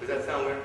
Does that sound weird?